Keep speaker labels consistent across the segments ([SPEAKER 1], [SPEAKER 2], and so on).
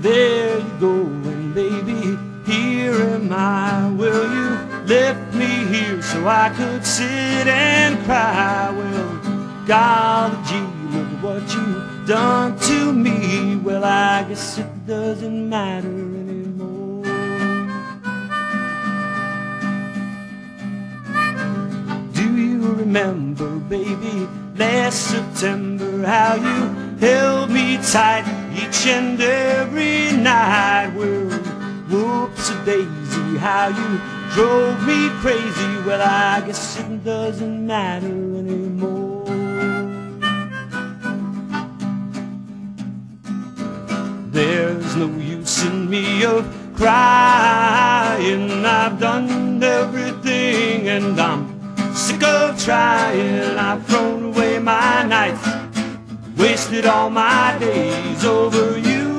[SPEAKER 1] there you go, and baby, here am I. Will you lift me here so I could sit and cry? Well, golly gee, look at what you've done to me. Well, I guess it doesn't matter anymore. Do you remember, baby, last September, how you held me tight each and every night? Well, whoops a daisy, how you drove me crazy. Well, I guess it doesn't matter anymore. There's no use in me of crying. I've done everything and I'm sick of trying. I've thrown Wasted all my days over you.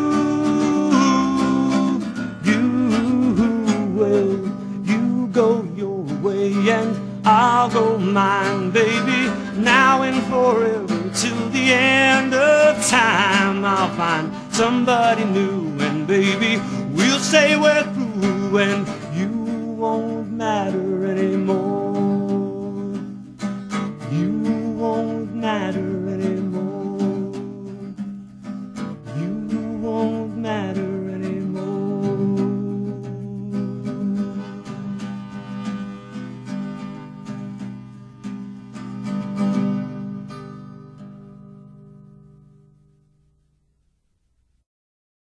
[SPEAKER 1] You, well, you go your way and I'll go mine, baby. Now and forever till the end of time, I'll find somebody new and baby, we'll say we're through and you won't matter anymore. You won't matter.